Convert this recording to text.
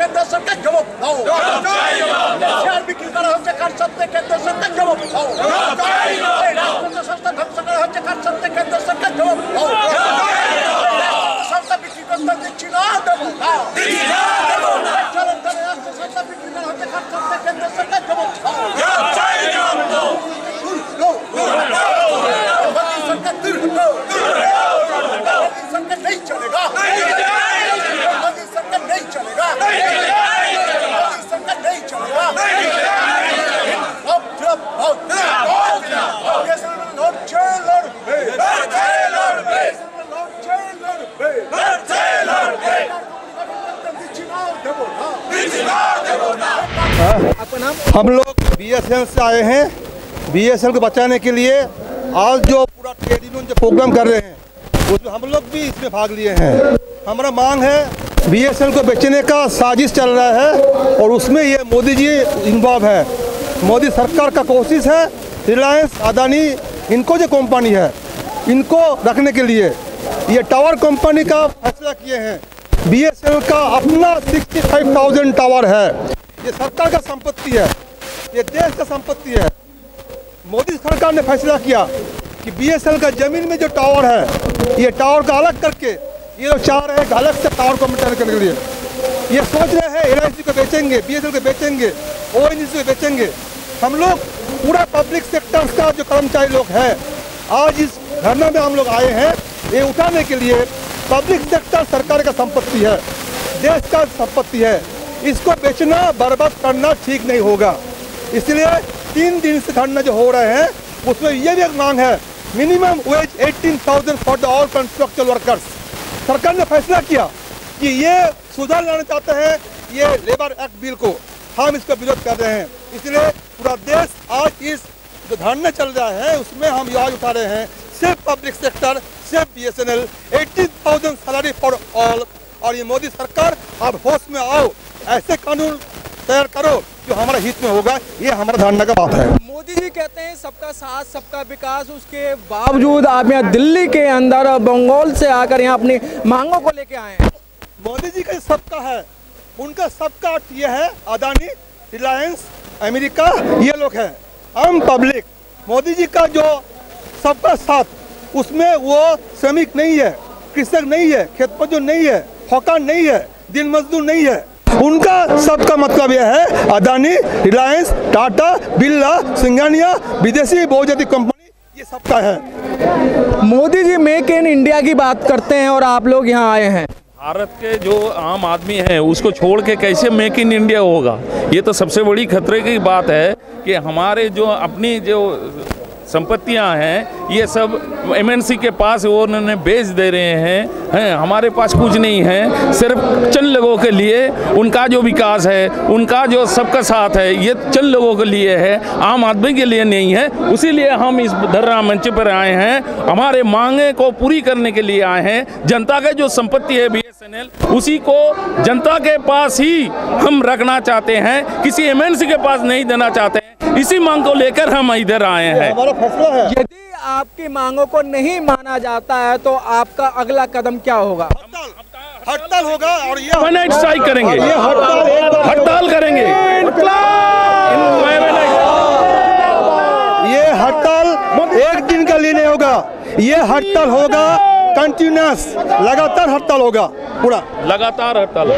কেন্দ্র সরকার জবাব দাও শেয়ার বিক্রি हम लोग बीएसएल से आए हैं। बीएसएल को बचाने के लिए आज जो पूरा ट्रेड यूनियन जो प्रोग्राम कर रहे हैं उसमें हम लोग भी इसमें भाग लिए हैं। हमारा मांग है बीएसएल को बेचने का, साजिश चल रहा है और उसमें ये मोदी जी इन्वॉल्व है। मोदी सरकार का कोशिश है रिलायंस अदानी इनको जो कंपनी है, इनको रखने के लिए, ये टावर कंपनी का फैसला किए हैं। बीएसएल का अपना 65,000 टावर है। ये सरकार का संपत्ति है। ये देश का संपत्ति है। मोदी सरकार ने फैसला किया कि बीएसएल का ज़मीन में जो टावर है ये टावर का अलग करके ये लोग चाह रहे हैं अलग से टावर को मेंटेन के लिए। ये सोच रहे हैं एल को बेचेंगे बीएसएल को बेचेंगे ओ को बेचेंगे। हम लोग पूरा पब्लिक सेक्टर का जो कर्मचारी लोग हैं आज इस धरना में हम लोग आए हैं ये उठाने के लिए पब्लिक सेक्टर सरकार का संपत्ति है देश का संपत्ति है। इसको बेचना बर्बाद करना ठीक नहीं होगा। इसलिए तीन दिन से धरना जो हो रहे हैं उसमें ये भी एक मांग है minimum wage 18,000 for the all construction workers सरकार ने फैसला किया कि ये सुधार लाना चाहते हैं ये लेबर एक्ट बिल को। हम इसका विरोध कर रहे हैं। इसलिए पूरा देश आज इस जो धरना चल रहा है उसमें हम आवाज़ उठा रहे हैं। सिर्फ़ पब्लिक सेक्टर सिर्फ़ B S N L eighteen thousand salary for all और ये मोदी सरकार आप होश में आओ ऐसे कानून तैयार करो जो हमारे हित में होगा ये हमारा धरना का बात है। मोदी जी कहते हैं सबका साथ सबका विकास उसके बावजूद आप यहाँ दिल्ली के अंदर बंगाल से आकर यहाँ अपनी मांगों को लेके आए हैं। मोदी जी का सबका है उनका सबका अर्थ ये है अदानी रिलायंस अमेरिका ये लोग हैं। आम पब्लिक मोदी जी का जो सबका साथ। उसमें वो श्रमिक नहीं है कृषक नहीं है खेत मजदूर नहीं है हौकार नहीं है दिन मजदूर नहीं है। उनका सबका मतलब यह है अदानी रिलायंस टाटा बिरला सिंगानिया विदेशी बहुजाती कंपनी ये सबका है। Modi ji make in India की बात करते हैं और आप लोग यहाँ आए हैं। भारत के जो आम आदमी है उसको छोड़ के कैसे मेक इन इंडिया होगा? ये तो सबसे बड़ी खतरे की बात है कि हमारे जो अपनी जो संपत्तियाँ हैं, ये सब एमएनसी के पास वो उन्होंने बेच दे रहे हैं हैं, हमारे पास कुछ नहीं है, सिर्फ़ चंद लोगों के लिए उनका जो विकास है, उनका जो सबका साथ है, ये चंद लोगों के लिए है, आम आदमी के लिए नहीं है उसी उसीलिए हम इस धरना मंच पर आए हैं, हमारे मांगे को पूरी करने के लिए आए हैं, जनता का जो संपत्ति है बीएसएनएल उसी को जनता के पास ही हम रखना चाहते हैं, किसी एमएनसी के पास नहीं देना चाहते हैं। इसी मांग को लेकर हम इधर आए हैं। हमारा फैसला है। यदि आपकी मांगों को नहीं माना जाता है तो आपका अगला कदम क्या होगा? हड़ताल हड़ताल होगा और ये Permanent strike करेंगे। ये हड़ताल हड़ताल करेंगे। ये हड़ताल एक दिन का लिए नहीं होगा। ये हड़ताल होगा कंटिन्यूस लगातार हड़ताल होगा पूरा। लगातार हड़ताल